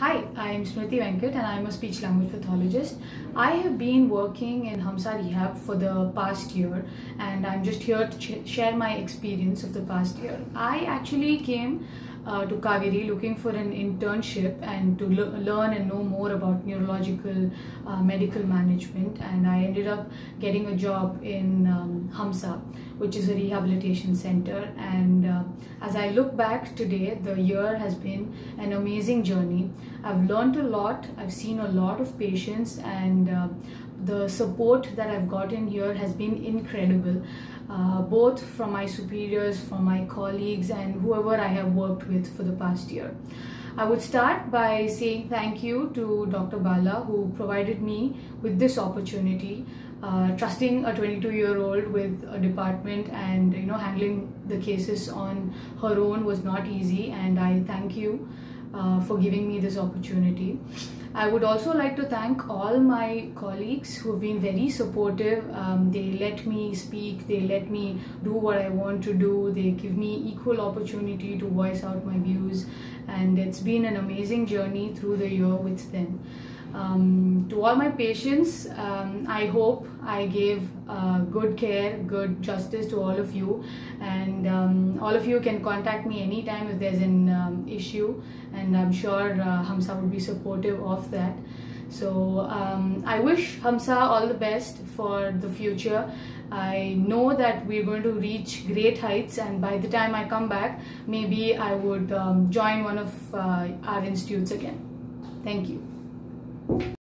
Hi, I'm Smruthi Venkat and I'm a speech language pathologist. I have been working in Hamsa Rehab for the past year and I'm just here to share my experience of the past year. I actually came uh, to Kauvery looking for an internship and to le- learn and know more about neurological uh, medical management. And I ended up getting a job in um, Hamsa which is a rehabilitation center. And uh, as I look back today the year has been an amazing journey. I've learned a lot, I've seen a lot of patients and uh, the support that I've gotten here has been incredible, uh, both from my superiors, from my colleagues, and whoever I have worked with for the past year. I would start by saying thank you to Dr. Bala who provided me with this opportunity. Uh, trusting a 22 year old with a department and you know handling the cases on her own was not easy and I thank you uh, for giving me this opportunity. I would also like to thank all my colleagues who have been very supportive. Um, they let me speak, they let me do what I want to do, they give me equal opportunity to voice out my views, and it's been an amazing journey through the year with them. Um, to all my patients, um, I hope I gave uh, good care, good justice to all of you, and um, all of you can contact me anytime if there's an um, issue, and I'm sure uh, Hamsa would be supportive of that. So um, I wish Hamsa all the best for the future. I know that we're going to reach great heights, and by the time I come back, maybe I would um, join one of uh, our institutes again. Thank you.